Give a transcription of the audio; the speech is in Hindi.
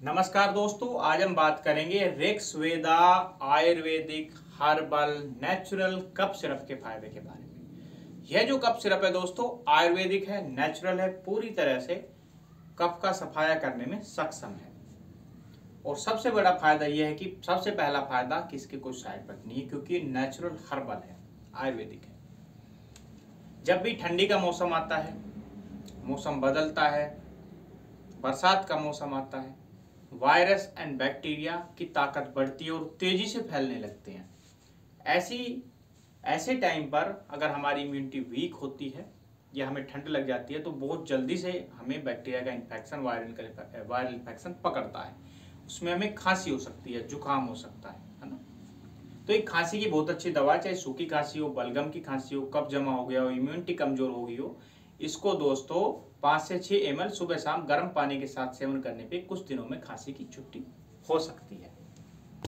नमस्कार दोस्तों, आज हम बात करेंगे रिक्स वेदा ayurvedic, herbal, natural cough syrup के फ़ायदे के बारे में। यह जो कप सिरप है दोस्तों, आयुर्वेदिक है, नेचुरल है, पूरी तरह से कफ का सफाया करने में सक्षम है। और सबसे बड़ा फ़ायदा यह है कि सबसे पहला फ़ायदा कि इसके कोई साइड इफ़ेक्ट नहीं है, क्योंकि नेचुरल हर्बल है, आयुर्वेदिक है। जब भी ठंडी का मौसम आता है, मौसम बदलता है, बरसात का मौसम आता है वायरस एंड बैक्टीरिया की ताकत बढ़ती है और तेज़ी से फैलने लगते हैं। ऐसी, ऐसे टाइम पर अगर हमारी इम्यूनिटी वीक होती है या हमें ठंड लग जाती है तो बहुत जल्दी से हमें बैक्टीरिया का इन्फेक्शन वायरल वायरल इन्फेक्शन पकड़ता है। उसमें हमें खांसी हो सकती है, जुकाम हो सकता है है ना? तो एक खांसी की बहुत अच्छी दवा चाहे सूखी खांसी हो, बलगम की खांसी हो कब जमा हो गया हो इम्यूनिटी कमज़ोर हो गई हो इसको दोस्तों पाँच से छः एम सुबह शाम गर्म पानी के साथ सेवन करने पे कुछ दिनों में खांसी की छुट्टी हो सकती है।